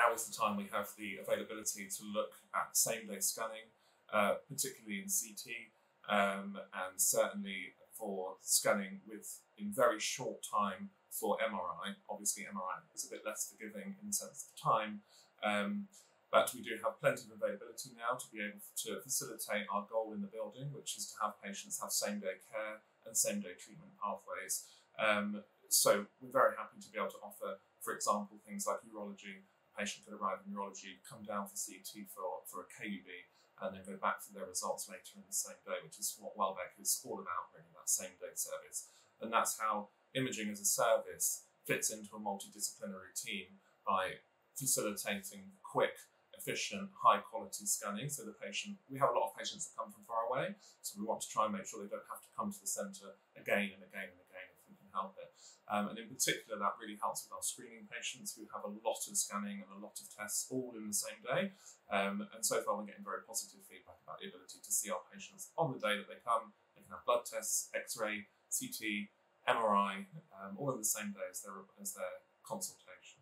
now is the time we have the availability to look at same day scanning, uh, particularly in CT, um, and certainly for scanning with in very short time for MRI. Obviously, MRI is a bit less forgiving in sense of time, um, but we do have plenty of availability now to be able to facilitate our goal in the building, which is to have patients have same day care and same day treatment pathways. Um, so we're very happy to be able to offer, for example, things like urology. Patient could arrive in urology, come down for CT for, for a KUB, and then go back for their results later in the same day, which is what Welbeck is all about, really, that same day service. And that's how imaging as a service fits into a multidisciplinary team by facilitating quick efficient, high quality scanning. So the patient, we have a lot of patients that come from far away, so we want to try and make sure they don't have to come to the centre again and again and again if we can help it. Um, and in particular, that really helps with our screening patients who have a lot of scanning and a lot of tests all in the same day. Um, and so far, we're getting very positive feedback about the ability to see our patients on the day that they come. They can have blood tests, X-ray, CT, MRI, um, all in the same day as their as their consultation.